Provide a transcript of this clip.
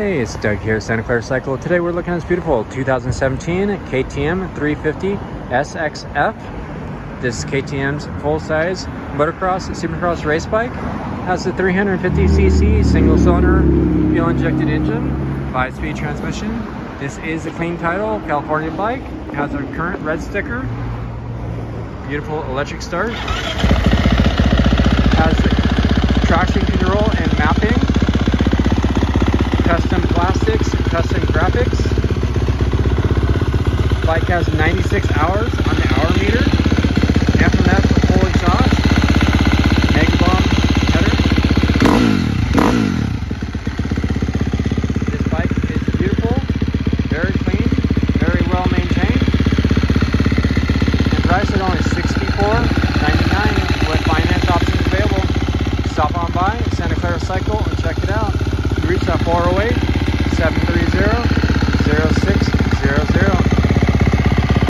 Hey, it's Doug here, at Santa Clara Cycle. Today we're looking at this beautiful 2017 KTM 350 SXF. This is KTM's full-size motocross, supercross race bike. Has a 350cc single-cylinder fuel-injected engine, 5-speed transmission. This is a clean title, California bike. It has our current red sticker. Beautiful electric start. Has plastics, custom graphics. Bike has 96 hours on the hour meter. FMF full exhaust. Megabomb header. This bike is beautiful, very clean, very well maintained. And priced at only $64.99 with finance options available. Stop on by Santa Clara Cycle and check it out. You reach that 408